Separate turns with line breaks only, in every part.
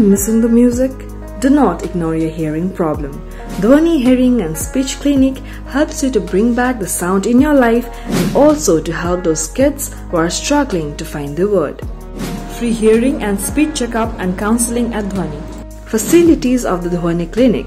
missing the music? Do not ignore your hearing problem. Dhwani Hearing and Speech Clinic helps you to bring back the sound in your life and also to help those kids who are struggling to find the word. Free hearing and speech checkup and counseling at Dhwani. Facilities of the Dhwani Clinic.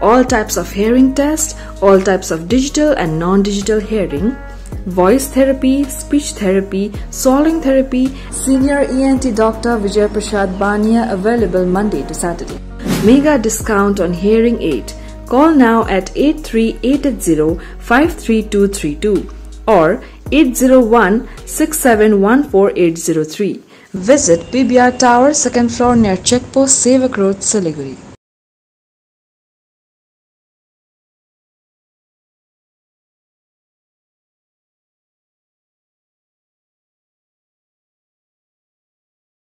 All types of hearing tests, all types of digital and non-digital hearing, voice therapy, speech therapy, swallowing therapy, senior ENT doctor Vijay Prashad Bania available Monday to Saturday. Mega discount on hearing aid. Call now at 83880 or 801 6714803. Visit PBR Tower, second floor near Checkpost Sevoke Road, Siliguri.